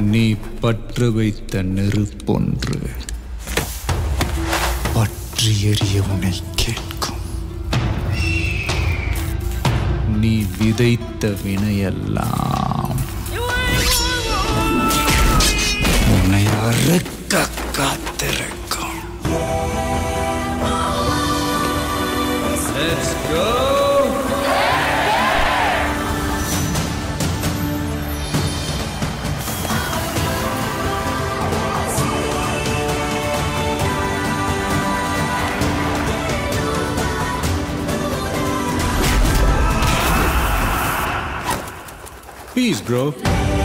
நீ பற்று வைத்த நெருப்பொன்று பற்றி எறிய உனை கேட்கும். நீ விதைத்த வினையெல்லாம் உன்னை அறுக்க காத்திருக்கும். Peace, bro.